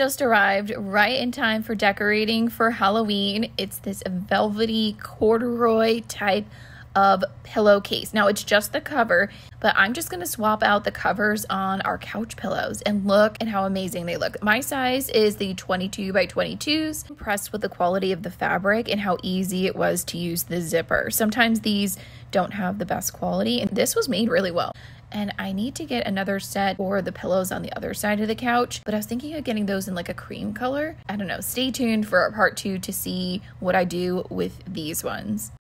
just arrived right in time for decorating for Halloween. It's this velvety corduroy type of pillowcase. Now it's just the cover, but I'm just going to swap out the covers on our couch pillows and look at how amazing they look. My size is the 22 by 22s. I'm impressed with the quality of the fabric and how easy it was to use the zipper. Sometimes these don't have the best quality and this was made really well and I need to get another set for the pillows on the other side of the couch, but I was thinking of getting those in like a cream color. I don't know. Stay tuned for part two to see what I do with these ones.